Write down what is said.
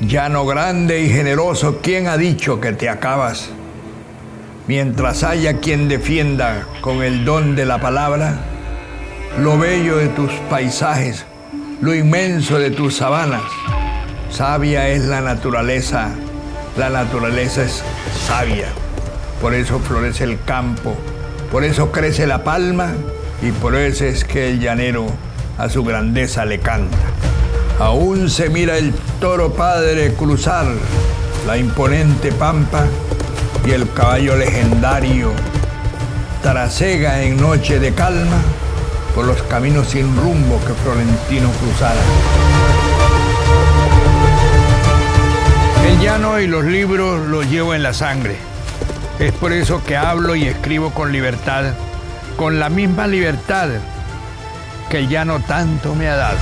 Llano grande y generoso, ¿quién ha dicho que te acabas? Mientras haya quien defienda con el don de la palabra lo bello de tus paisajes, lo inmenso de tus sabanas. Sabia es la naturaleza, la naturaleza es sabia. Por eso florece el campo, por eso crece la palma y por eso es que el llanero a su grandeza le canta. Aún se mira el toro padre cruzar la imponente pampa y el caballo legendario trasega en noche de calma por los caminos sin rumbo que Florentino cruzara. El llano y los libros los llevo en la sangre. Es por eso que hablo y escribo con libertad, con la misma libertad que el llano tanto me ha dado.